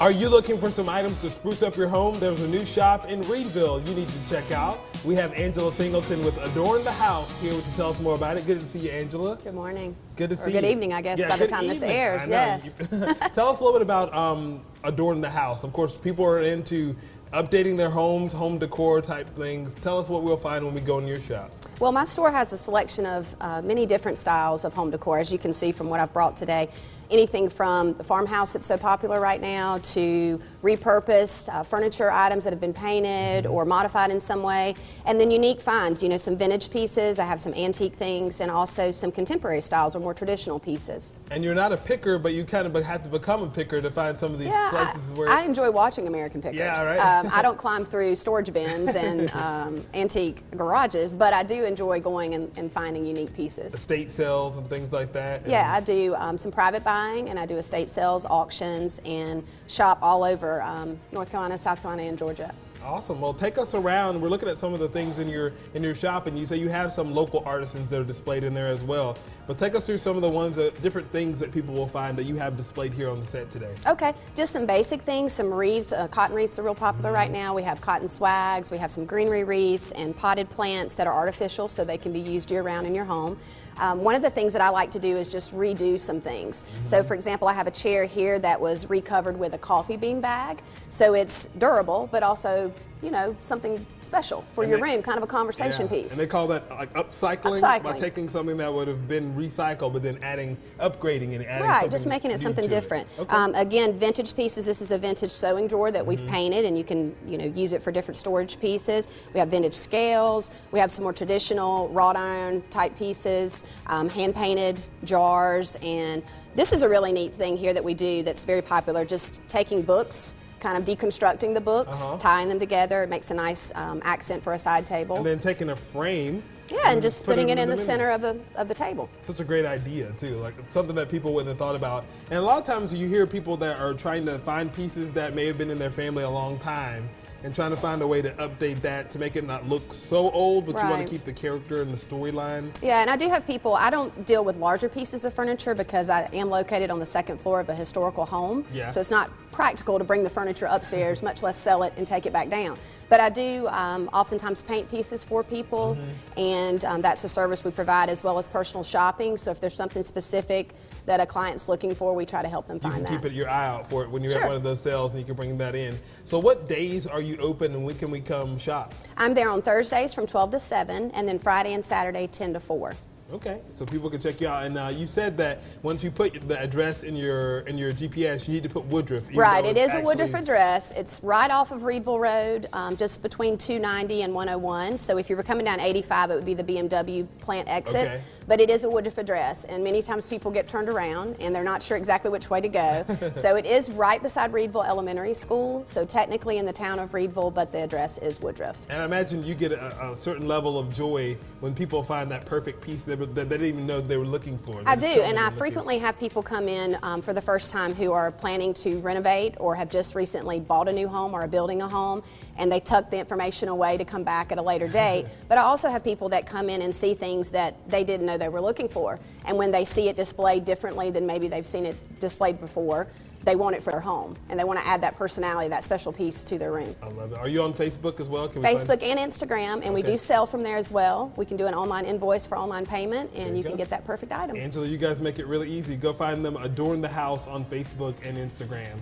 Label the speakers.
Speaker 1: Are you looking for some items to spruce up your home? There's a new shop in Reidville you need to check out. We have Angela Singleton with Adorn the House here to tell us more about it. Good to see you, Angela.
Speaker 2: Good morning.
Speaker 1: Good to
Speaker 2: or
Speaker 1: see
Speaker 2: good
Speaker 1: you.
Speaker 2: Good evening, I guess,
Speaker 1: Yeah,
Speaker 2: by the time this airs. Yes.
Speaker 1: tell us a little bit about um, Adorn the House. Of course, people are into updating their homes, home decor type things. Tell us what we'll find when we go in your shop.
Speaker 2: Well, my store has a selection of uh, many different styles of home decor, as you can see from what I've brought today. Anything from the farmhouse that's so popular right now to repurposed uh, furniture items that have been painted or modified in some way, and then unique finds. You know, some vintage pieces. I have some antique things, and also some contemporary styles or more traditional pieces.
Speaker 1: And you're not a picker, but you kind of have to become a picker to find some of these
Speaker 2: Yeah,
Speaker 1: places
Speaker 2: I,
Speaker 1: where.
Speaker 2: I enjoy watching American Pickers.
Speaker 1: Yeah, right.
Speaker 2: um, I don't climb through storage bins and um, antique garages, but I do enjoy going and, and finding unique pieces.
Speaker 1: estate sales and things like that.
Speaker 2: Yeah, I do um, some private buying and I do estate sales, auctions, and shop all over um, North Carolina, South Carolina, and Georgia.
Speaker 1: Awesome. Well, take us around. We're looking at some of the things in your in your shop, and you say you have some local artisans that are displayed in there as well. But take us through some of the ones that different things that people will find that you have displayed here on the set today.
Speaker 2: Okay, just some basic things. Some wreaths. Uh, cotton wreaths are real popular
Speaker 1: Mm-hmm.
Speaker 2: right now. We have cotton swags. We have some greenery wreaths and potted plants that are artificial, so they can be used year round in your home. Um, one of the things that I like to do is just redo some things.
Speaker 1: Mm-hmm.
Speaker 2: So, for example, I have a chair here that was recovered with a coffee bean bag, so it's durable, but also you know something special for
Speaker 1: And
Speaker 2: your
Speaker 1: they-
Speaker 2: room, kind of a conversation
Speaker 1: Yeah.
Speaker 2: piece.
Speaker 1: And they call that like upcycling, by taking something that would have been recycled, but then adding, upgrading and adding
Speaker 2: Right, just making it something different.
Speaker 1: Okay.
Speaker 2: Um, again, vintage pieces. This is a vintage sewing drawer that
Speaker 1: Mm-hmm.
Speaker 2: we've painted, and you can you know use it for different storage pieces. We have vintage scales. We have some more traditional wrought iron type pieces, um, hand painted jars, and this is a really neat thing here that we do that's very popular. Just taking books. Kind of deconstructing the books,
Speaker 1: Uh-huh.
Speaker 2: tying them together. It makes a nice um, accent for a side table.
Speaker 1: and then taking a frame.
Speaker 2: yeah, and just
Speaker 1: put
Speaker 2: putting it in the
Speaker 1: there.
Speaker 2: center of the of the table.
Speaker 1: Such a great idea too, like something that people wouldn't have thought about. And a lot of times you hear people that are trying to find pieces that may have been in their family a long time and trying to find a way to update that to make it not look so old, but you want to keep the character and the storyline.
Speaker 2: Yeah, and I do have people, I don't deal with larger pieces of furniture because I am located on the second floor of a historical home.
Speaker 1: Yeah.
Speaker 2: So it's not practical to bring the furniture upstairs, much less sell it and take it back down. But I do um, oftentimes paint pieces for people,
Speaker 1: Mm-hmm.
Speaker 2: and um, that's a service we provide as well as personal shopping. So if there's something specific that a client's looking for, we try to help them
Speaker 1: You
Speaker 2: find
Speaker 1: can
Speaker 2: that.
Speaker 1: keep it your eye out for it when you're at one of those sales and you can bring that in. So what days are you open and when can we come shop?
Speaker 2: I'm there on Thursdays from 12 to 7, and then Friday and Saturday 10 to 4.
Speaker 1: Okay, so people can check you out. And uh, you said that once you put the address in your in your GPS, you need to put Woodruff.
Speaker 2: Right,
Speaker 1: it's
Speaker 2: a Woodruff address. It's right off of Reidville Road, um, just between 290 and 101. So if you were coming down 85, it would be the BMW plant exit.
Speaker 1: Okay.
Speaker 2: But it is a Woodruff address, and many times people get turned around and they're not sure exactly which way to go. so it is right beside Reidville Elementary School, so technically in the town of Reidville, but the address is Woodruff.
Speaker 1: And I imagine you get a, a certain level of joy when people find that perfect piece that, that they didn't even know they were looking for.
Speaker 2: I do,
Speaker 1: just come in
Speaker 2: and I frequently have people come in um, for the first time who are planning to renovate or have just recently bought a new home or are building a home, and they tuck the information away to come back at a later date. but I also have people that come in and see things that they didn't know they were looking for, and when they see it displayed differently than maybe they've seen it displayed before, they want it for their home, and they want to add that personality, that special piece to their room.
Speaker 1: I love it. Are you on Facebook as well? Can we
Speaker 2: Facebook and Instagram, and we do sell from there as well. We can do an online invoice for online payment, and
Speaker 1: you
Speaker 2: you can get that perfect item.
Speaker 1: Angela, you guys make it really easy. Go find them, Adorn the House on Facebook and Instagram.